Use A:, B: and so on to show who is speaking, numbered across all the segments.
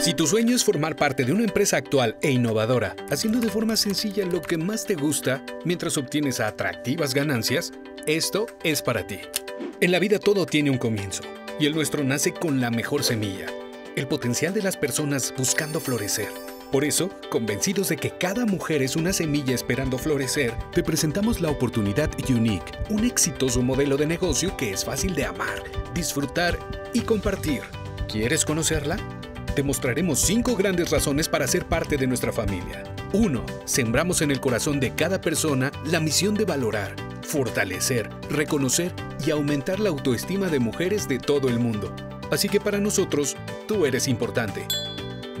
A: Si tu sueño es formar parte de una empresa actual e innovadora, haciendo de forma sencilla lo que más te gusta mientras obtienes atractivas ganancias, esto es para ti. En la vida todo tiene un comienzo, y el nuestro nace con la mejor semilla, el potencial de las personas buscando florecer. Por eso, convencidos de que cada mujer es una semilla esperando florecer, te presentamos la oportunidad Unique, un exitoso modelo de negocio que es fácil de amar, disfrutar y compartir. ¿Quieres conocerla? Te mostraremos cinco grandes razones para ser parte de nuestra familia. 1. Sembramos en el corazón de cada persona la misión de valorar, fortalecer, reconocer y aumentar la autoestima de mujeres de todo el mundo. Así que para nosotros, tú eres importante.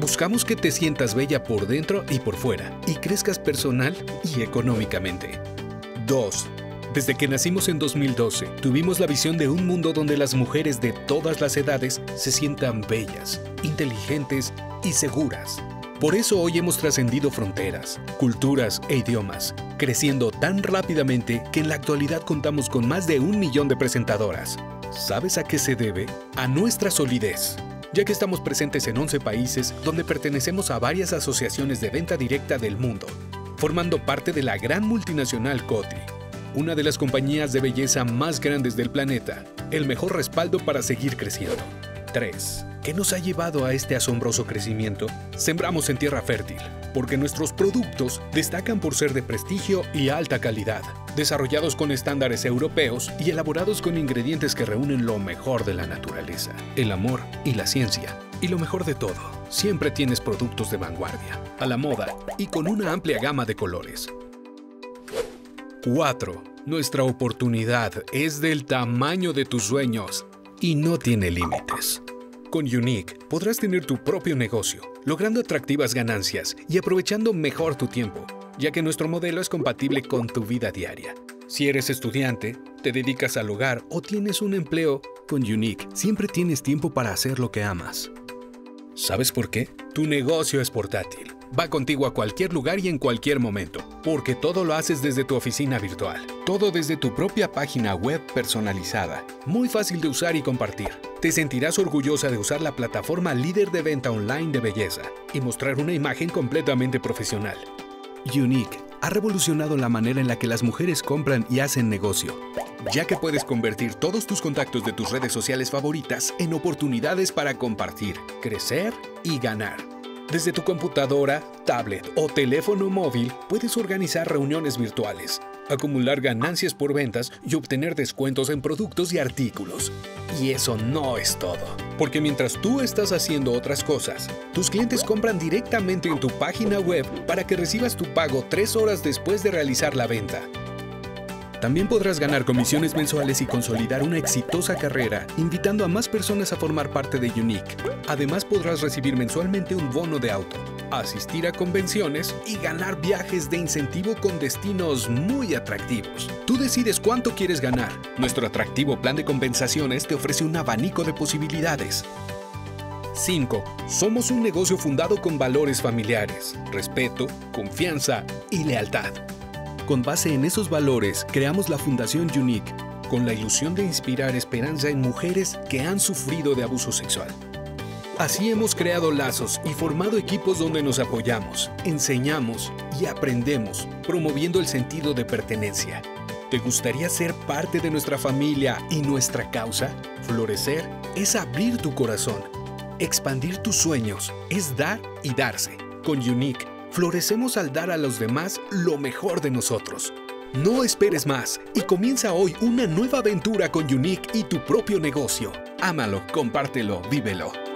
A: Buscamos que te sientas bella por dentro y por fuera y crezcas personal y económicamente. 2 desde que nacimos en 2012, tuvimos la visión de un mundo donde las mujeres de todas las edades se sientan bellas, inteligentes y seguras. Por eso hoy hemos trascendido fronteras, culturas e idiomas, creciendo tan rápidamente que en la actualidad contamos con más de un millón de presentadoras. ¿Sabes a qué se debe? A nuestra solidez, ya que estamos presentes en 11 países donde pertenecemos a varias asociaciones de venta directa del mundo, formando parte de la gran multinacional Coty una de las compañías de belleza más grandes del planeta, el mejor respaldo para seguir creciendo. 3. ¿Qué nos ha llevado a este asombroso crecimiento? Sembramos en tierra fértil, porque nuestros productos destacan por ser de prestigio y alta calidad, desarrollados con estándares europeos y elaborados con ingredientes que reúnen lo mejor de la naturaleza, el amor y la ciencia. Y lo mejor de todo, siempre tienes productos de vanguardia, a la moda y con una amplia gama de colores. 4. Nuestra oportunidad es del tamaño de tus sueños y no tiene límites. Con Unique podrás tener tu propio negocio, logrando atractivas ganancias y aprovechando mejor tu tiempo, ya que nuestro modelo es compatible con tu vida diaria. Si eres estudiante, te dedicas al hogar o tienes un empleo, con Unique siempre tienes tiempo para hacer lo que amas. ¿Sabes por qué? Tu negocio es portátil Va contigo a cualquier lugar y en cualquier momento, porque todo lo haces desde tu oficina virtual. Todo desde tu propia página web personalizada. Muy fácil de usar y compartir. Te sentirás orgullosa de usar la plataforma líder de venta online de belleza y mostrar una imagen completamente profesional. Unique ha revolucionado la manera en la que las mujeres compran y hacen negocio, ya que puedes convertir todos tus contactos de tus redes sociales favoritas en oportunidades para compartir, crecer y ganar. Desde tu computadora, tablet o teléfono móvil puedes organizar reuniones virtuales, acumular ganancias por ventas y obtener descuentos en productos y artículos. Y eso no es todo, porque mientras tú estás haciendo otras cosas, tus clientes compran directamente en tu página web para que recibas tu pago tres horas después de realizar la venta. También podrás ganar comisiones mensuales y consolidar una exitosa carrera, invitando a más personas a formar parte de Unique. Además podrás recibir mensualmente un bono de auto, asistir a convenciones y ganar viajes de incentivo con destinos muy atractivos. Tú decides cuánto quieres ganar. Nuestro atractivo plan de compensaciones te ofrece un abanico de posibilidades. 5. Somos un negocio fundado con valores familiares, respeto, confianza y lealtad. Con base en esos valores, creamos la Fundación Unique, con la ilusión de inspirar esperanza en mujeres que han sufrido de abuso sexual. Así hemos creado lazos y formado equipos donde nos apoyamos, enseñamos y aprendemos, promoviendo el sentido de pertenencia. ¿Te gustaría ser parte de nuestra familia y nuestra causa? Florecer es abrir tu corazón. Expandir tus sueños es dar y darse. Con Unique florecemos al dar a los demás lo mejor de nosotros. No esperes más y comienza hoy una nueva aventura con Unique y tu propio negocio. Ámalo, compártelo, vívelo.